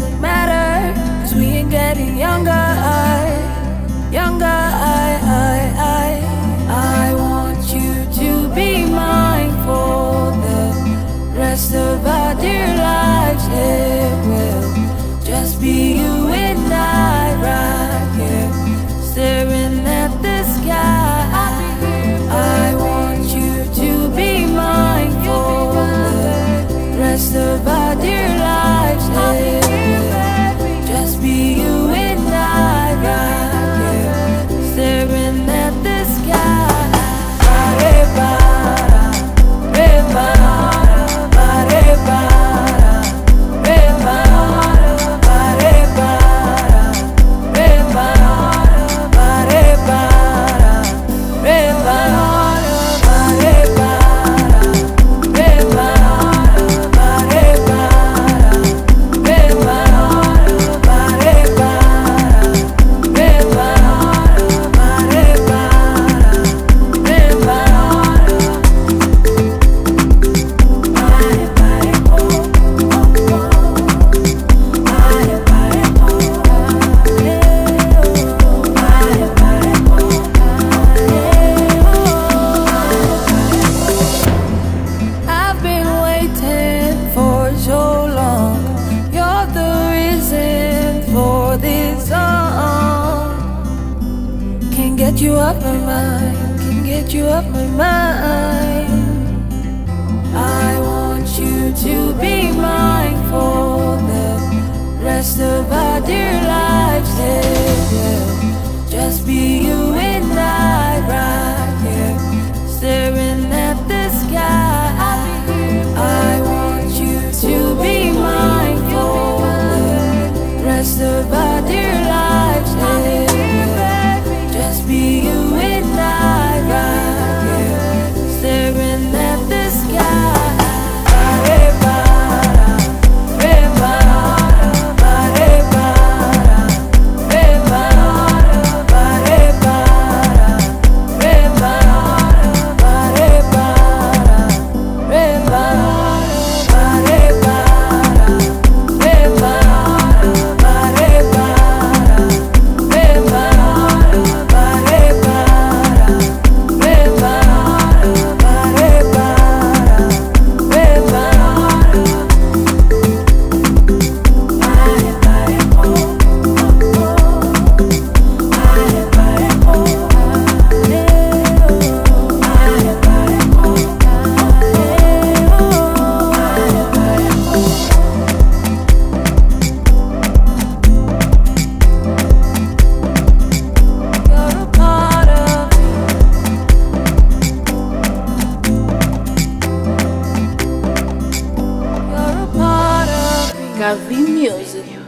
doesn't matter, cause we ain't getting younger. Younger, I, I, I, I want you to be mine for the rest of our dear life. Get you off my mind. Can't get you off my mind. I want you to be mine for the rest of our dear lives. It will just be you and I Gavi Music.